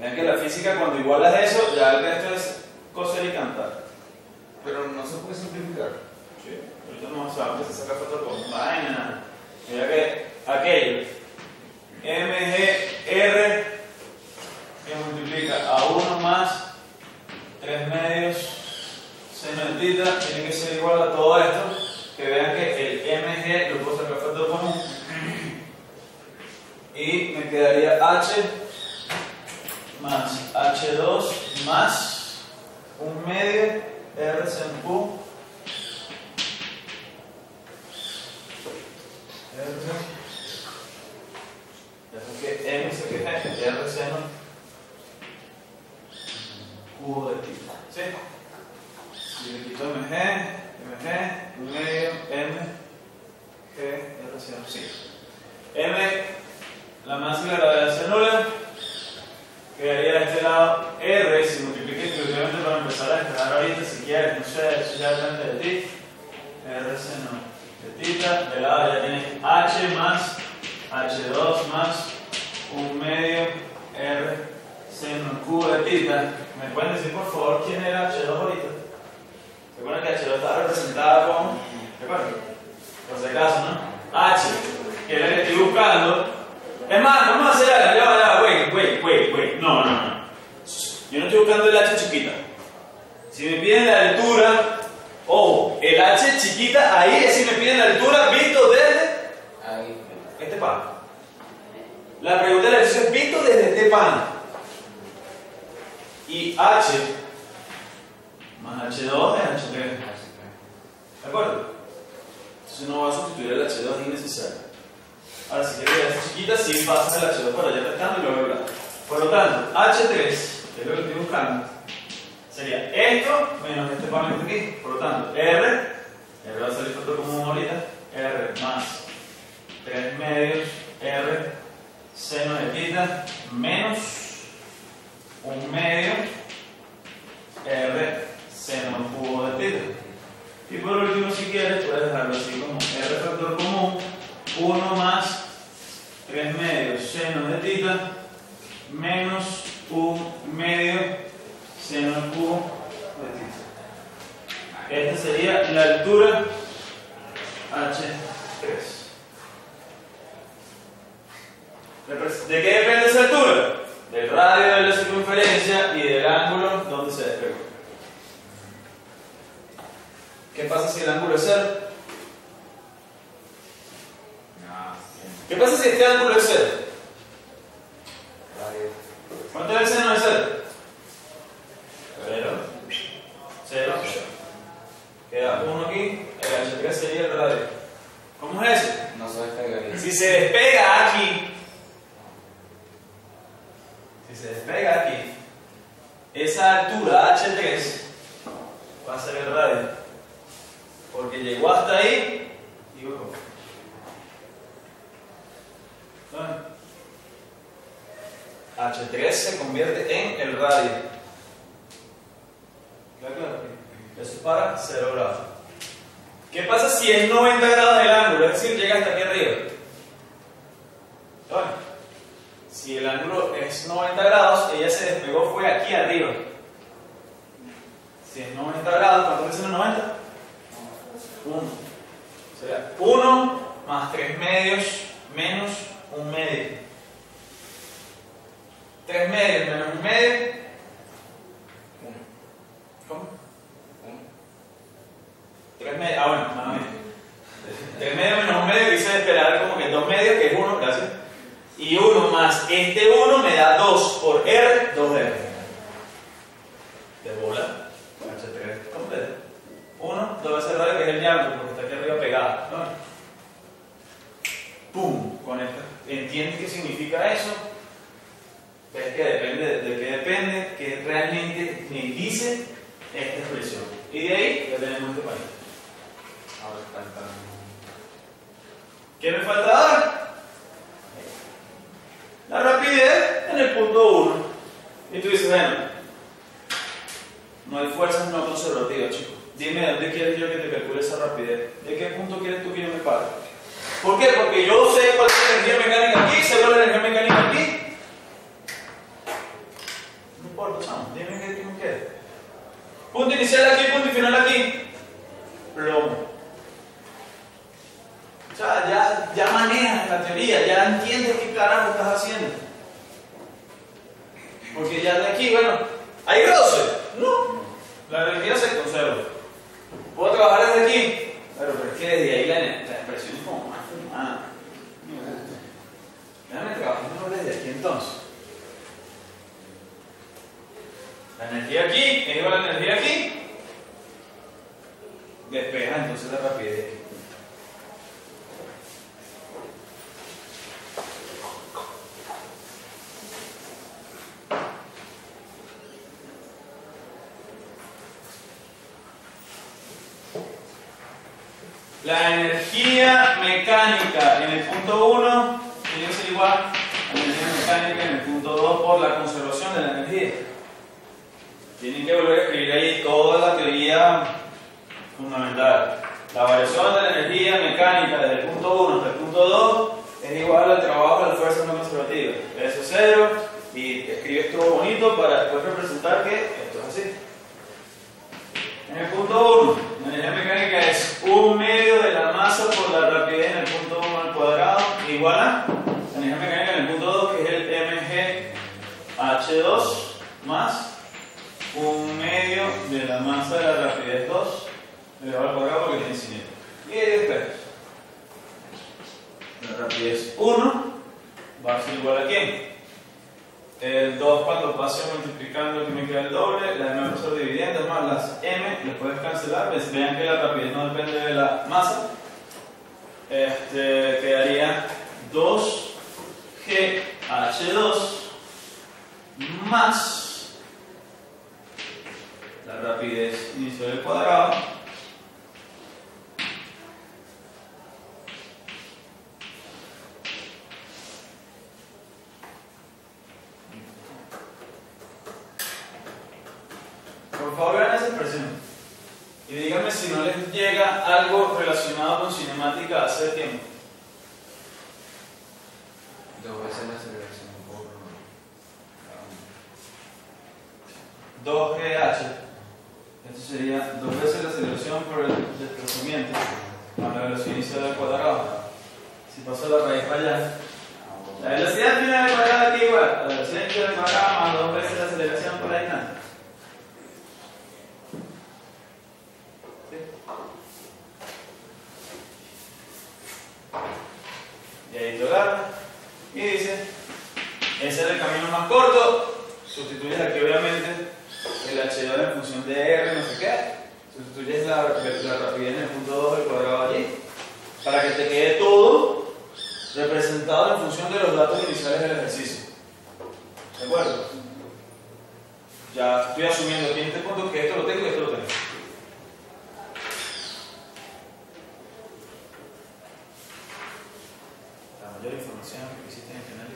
Vean que la física cuando igualas eso, ya el resto es coser y cantar. Pero no se puede simplificar. Sí, ahorita no vamos a ver si saca foto con vaina. Mira que aquello, MGR, que multiplica a 1 más 3 medios tita, tiene que ser igual a todo esto. Que vean que el MG lo puedo sacar foto común. Y me quedaría H más H2 más un medio R seno Q. R saqué M saqué G R seno Q de tita ¿sí? y le quito MG MG medio M G R seno sí. M la masa de la gravedad se anula quedaría de este lado R si multiplique exclusivamente para empezar a despejar ahorita si quieres, no sé, eso ya depende de ti. R seno de tita, de lado ya tienes H más H2 más un medio R seno Q de tita. ¿Me pueden decir por favor quién era H2 ahorita? ¿Se acuerdan que H2 estaba representada con. ¿Se acuerdan? Por si acaso, ¿no? H, que es la que estoy buscando. Es más, vamos a hacer algo. Ya, ya, wait, wait, wait, wait. No, no, no. Yo no estoy buscando el H chiquita. Si me piden la altura, ojo, el H chiquita, ahí es si me piden la altura visto desde Ahí. este pan. La pregunta de la ejercicio es visto desde este pan. Y H más H2 es H3. ¿De acuerdo? Entonces no va a sustituir el H2 innecesario. Ahora, si quieres ver esa chiquita, sí pasas el H2 para allá restando y luego bla. Por lo tanto, H3, que es lo que estoy buscando, sería esto menos este parámetro aquí. Por lo tanto, R, R va a salir factor común ahorita, R más 3 medios, R seno de tita menos un medio, R seno cubo de tita. Y por último, si quieres, puedes dejarlo así como R factor común 1 más 3 medios seno de tita menos un medio seno al cubo de. Esta sería la altura H3. ¿De qué depende esa altura? Del radio de la circunferencia y del ángulo donde se despegó. ¿Qué pasa si el ángulo es cero? ¿Qué pasa si este ángulo es cero? ¿Cuánto es el seno de cero? Cero. Cero. Queda uno aquí, el H3 sería el radio. ¿Cómo es eso? No se despegaría. Si se despega aquí, si se despega aquí, esa altura H3 va a ser el radio. Porque llegó hasta ahí y bajó. ¿Dónde? H3 se convierte en el radio. ¿Queda claro? Eso es para 0 grados. ¿Qué pasa si es 90 grados el ángulo? Es decir, llega hasta aquí arriba. Bueno, si el ángulo es 90 grados, ella se despegó fue aquí arriba. Si es 90 grados, ¿cuánto veces es 90? 1. O sea, 1 más 3 medios menos un medio. 3 medios menos un medio. Uno. ¿Cómo? Uno. 3 medios. Ah, bueno, más o menos. 3 medios menos un medio quise esperar como que 2 medios, que es 1, gracias. Y 1 más este 1 me da 2 por R, 2R. De bola. H3 completo. 1, 2 veces radio, que es el diámetro, porque está aquí arriba pegado. ¿no? ¡Pum! Con esto. ¿Entiendes qué significa eso? Ves que depende de, de qué depende, que realmente me dice esta expresión. Y de ahí ya tenemos este país. Ahora falta. ¿Qué me falta ahora? La rapidez en el punto 1. Y tú dices, bueno, no hay fuerzas no conservativas, chicos. Dime, ¿dónde quieres yo que te calcule esa rapidez? ¿De qué punto quieres tú que yo me pare? ¿Por qué? Porque yo sé cuál es la energía mecánica aquí, sé cuál es la energía mecánica aquí. Punto inicial aquí, punto y final aquí. Plomo. O sea, ya, ya manejas la teoría, ya entiendes qué carajo estás haciendo. Porque ya de aquí, bueno, ¿hay roce? No. La energía se conserva. ¿Puedo trabajar desde aquí? Pero, pero es que desde ahí la, la expresión es como más fumada. Déjame trabajar mejor desde aquí entonces. La energía aquí es igual a la energía aquí. Despeja entonces la rapidez de aquí. La energía mecánica en el punto 1 tiene que ser igual a la energía mecánica en el punto 2 por la conservación de la energía. Tienen que volver a escribir ahí toda la teoría fundamental. La variación de la energía mecánica desde el punto 1 hasta el punto 2 es igual al trabajo de la fuerza no conservativa. Eso es cero y escribes todo bonito para después representar que esto es así. En el punto 1, la energía mecánica es un medio de la masa por la rapidez en el punto 1 al cuadrado igual a la energía mecánica en el punto 2 que es el mgh2 más un medio de la masa de la rapidez 2 elevado al cuadrado porque tiene 500. Y ahí después, la rapidez 1 va a ser igual a quién? El 2 cuando pase multiplicando que me queda el doble, la m va a ser dividiendo, más las m las puedes cancelar, ves- vean que la rapidez no depende de la masa. Este, quedaría 2gh2 más la rapidez inicial del cuadrado Por favor, vean esa expresión. Y díganme si no les llega algo relacionado con cinemática hace tiempo. Dos veces la aceleración por. 2GH. Esto sería dos veces la aceleración por el desplazamiento más la velocidad inicial al cuadrado. Si paso la raíz para allá. La velocidad final al cuadrado aquí igual. La velocidad inicial al cuadrado más dos veces la aceleración por nada. ¿Sí? Y ahí lo agarra y dice, ese es el camino más corto, sustituyes aquí obviamente el h2 en función de r, no sé qué, sustituyes la, la rapidez en el punto 2 del cuadrado allí, para que te quede todo representado en función de los datos iniciales del ejercicio. ¿De acuerdo? Ya estoy asumiendo aquí en este punto que esto lo tengo y esto lo tengo. La mayor información que existe en el canal